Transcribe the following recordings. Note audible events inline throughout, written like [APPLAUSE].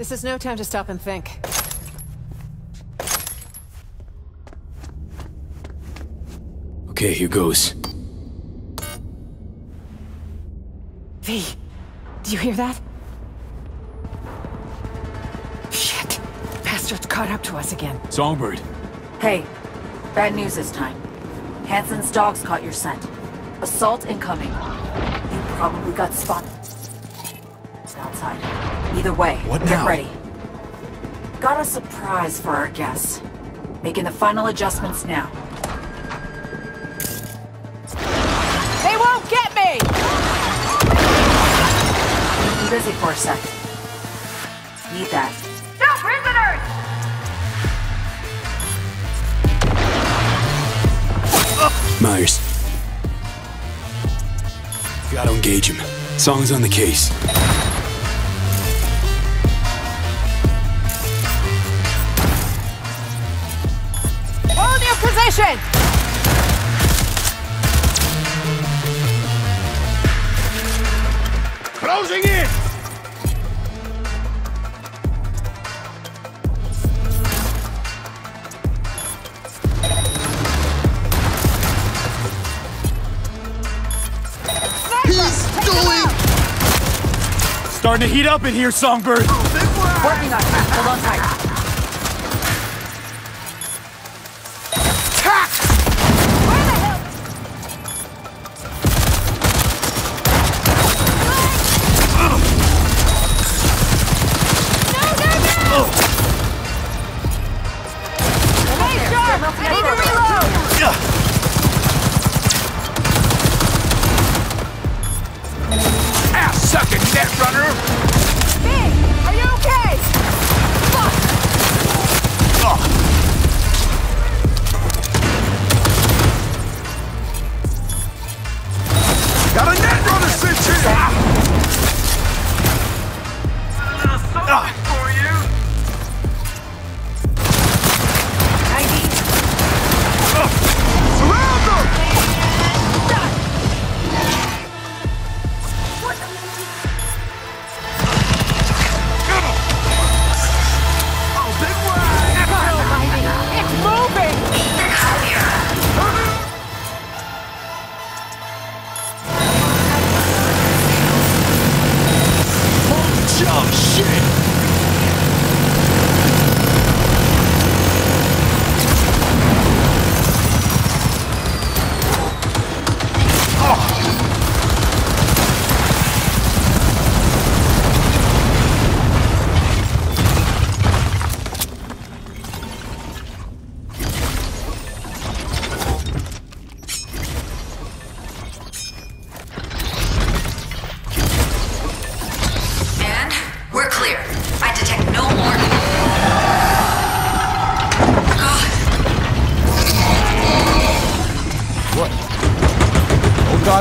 This is no time to stop and think. Okay, here goes. V, do you hear that? Shit. Bastards caught up to us again. Songbird. Hey, bad news this time. Hansen's dogs caught your scent. Assault incoming. You probably got spotted. It's. Either way, What get now? ready. Got a surprise for our guests. Making the final adjustments now. They won't get me! Be busy for a sec. Need that. No prisoners! Myers. Gotta engage him. Song's on the case. Position! Closing in! He's going! Starting to heat up in here, Songbird! Working on it. Hold on tight.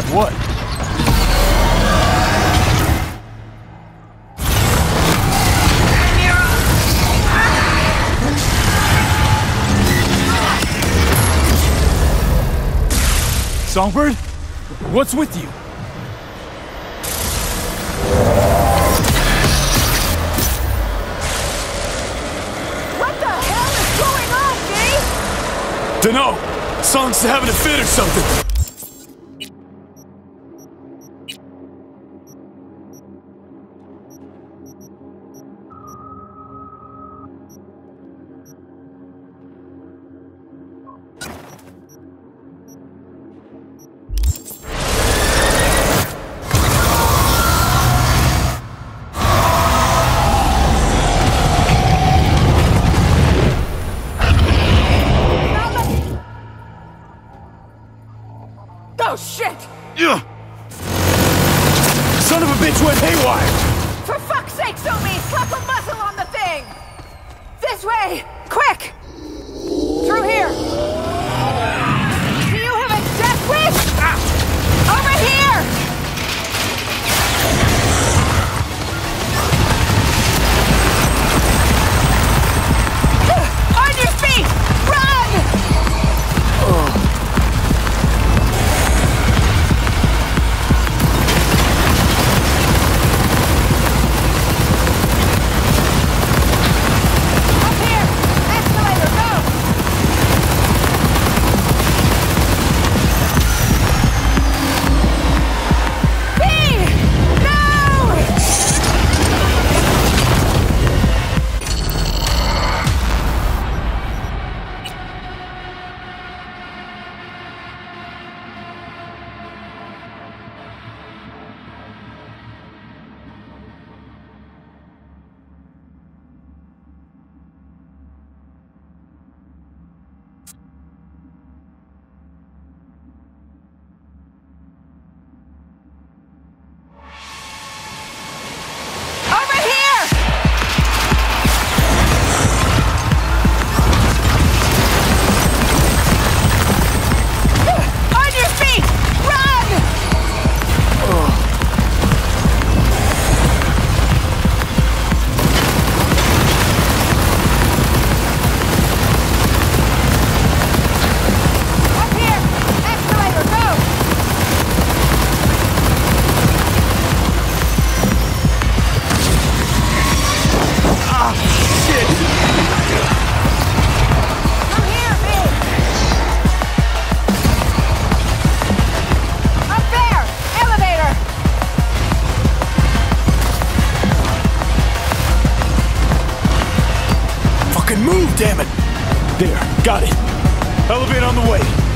God, what? Songbird? What's with you? What the hell is going on, V? Dunno! Song's having a fit or something! Oh, shit! Ugh. Son of a bitch went haywire! For fuck's sake, Somi! Slap a muzzle on the thing! This way! Quick!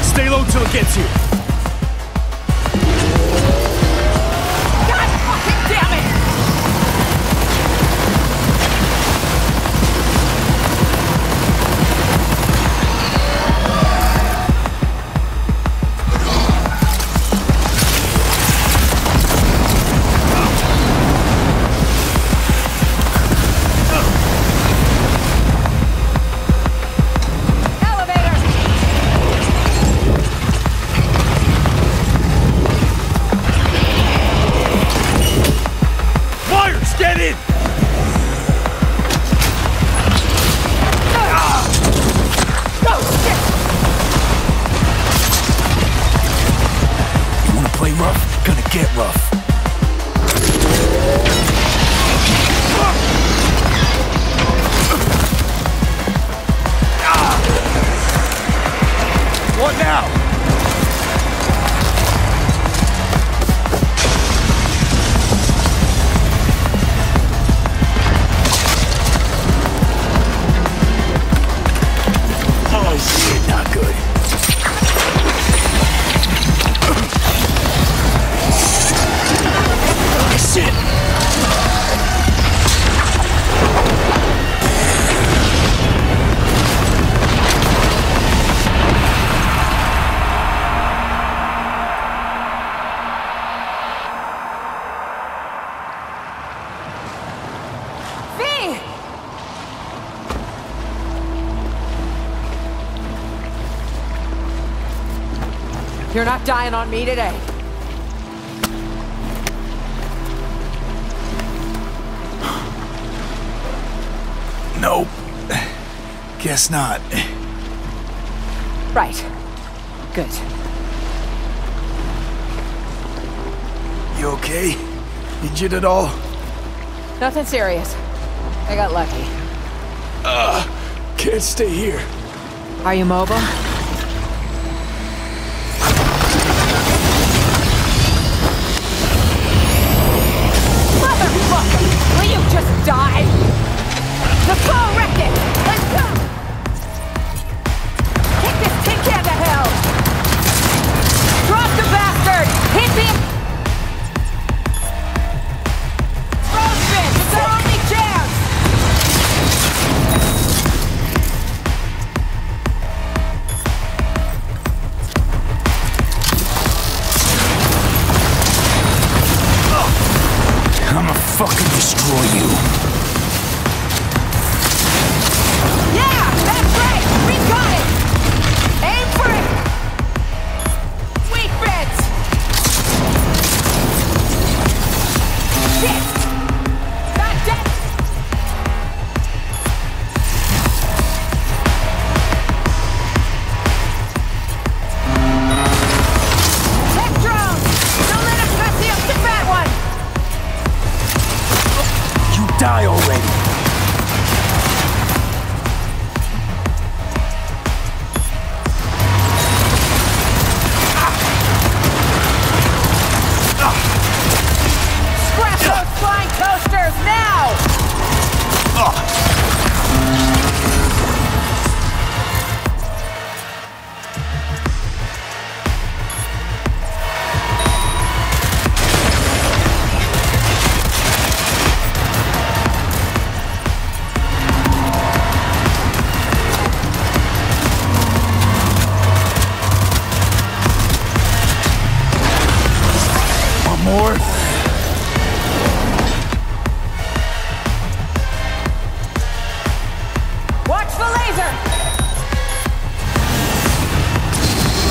Stay low till it gets here. You're not dying on me today. Nope. Guess not. Right. Good. You okay? Injured at all? Nothing serious. I got lucky. Uh, can't stay here. Are you mobile? just die? The full wreckage! die already!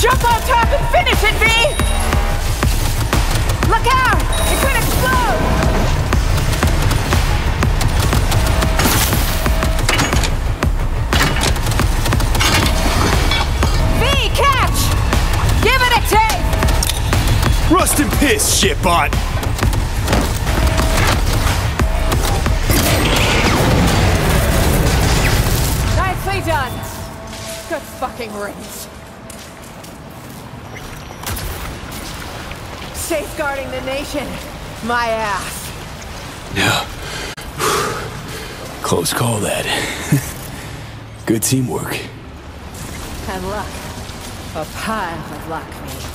Jump on top and finish it, V! Look out! It could explode! V, catch. Give it a take. Rust and piss, shitbot! Nicely done! Good fucking rinse. Safeguarding the nation. My ass. Yeah. [SIGHS] Close call, that. [LAUGHS] Good teamwork. And luck. A pile of luck, me.